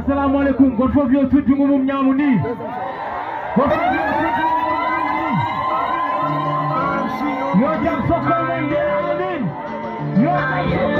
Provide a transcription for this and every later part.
assalamu aleykum goto fof yo suddigu mum ñaamu ni yo jam sokkol men nde amin yo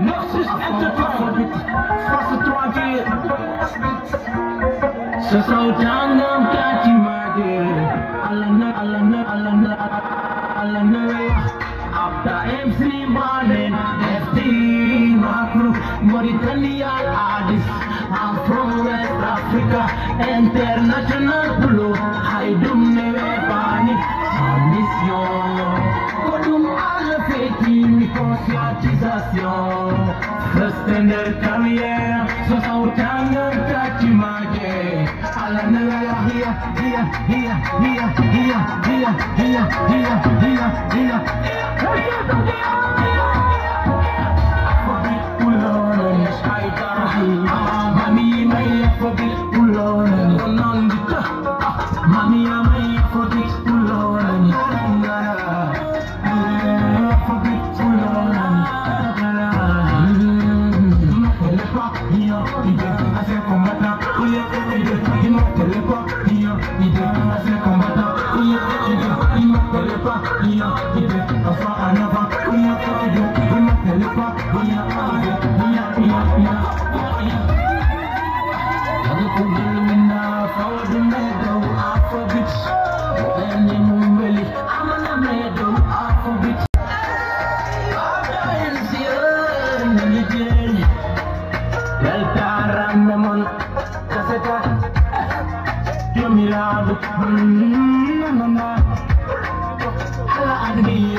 Narcisse Entertainment Fasıtwaki Sesautanım kaçmadı Alanı alanı alanı alanı Abda MC Baden FT Makru Mauritania Addis I'm from West Africa International Blue Haydum romantización. Östender miye söz avuçlarındaki mage Alanlara hiya hiya hiya hiya hiya hiya hiya hiya hiya hiya Herkes You're the fire, you're the fire, never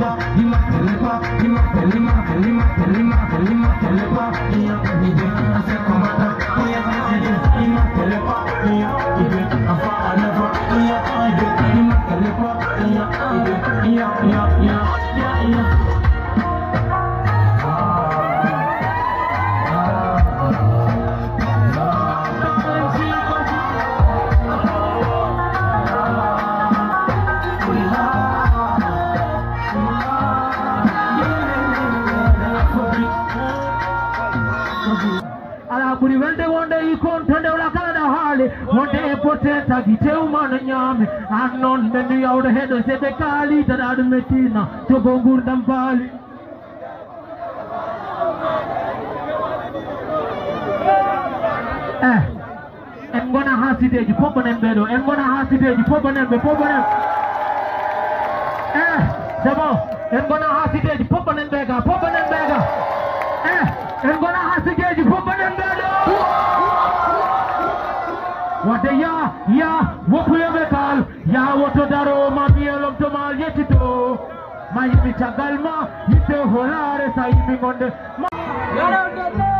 Telepa, Lima, Telepa, Lima, Telima, Telima, Telima, Telima, Telepa. kuli wende wonde ikontende ulakala hali. Wonde epoteta giteumana nyame. Anon dendi yawde hedo sebe kali tadadu metina. Togo gurdam bali. Eh en gona ha sideji pobbonen ɓeɗo en gona ha sideji pobbonen ɓe pobbonen eh c'est bon en gona ha sideji the ya, ya, what we ever call, ya, what to the Roma, me alum to mal yet to do. My imicha galma, you say, Hola, I say, you be on the.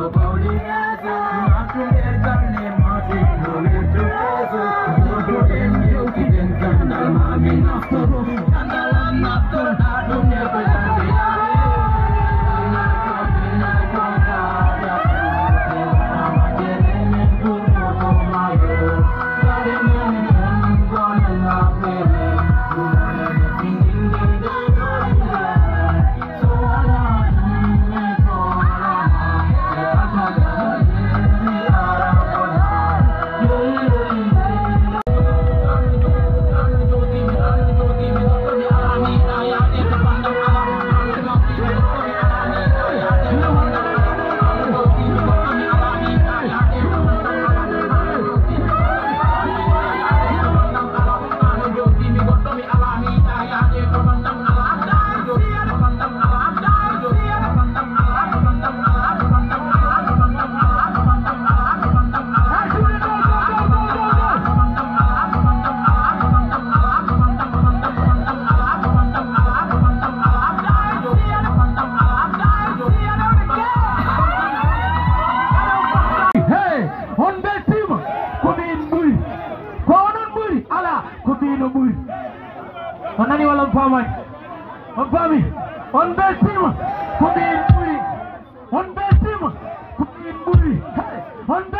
Oh, nani wala mfamai mfami onbe simu kubi mbuli onbe simu kubi mbuli onbe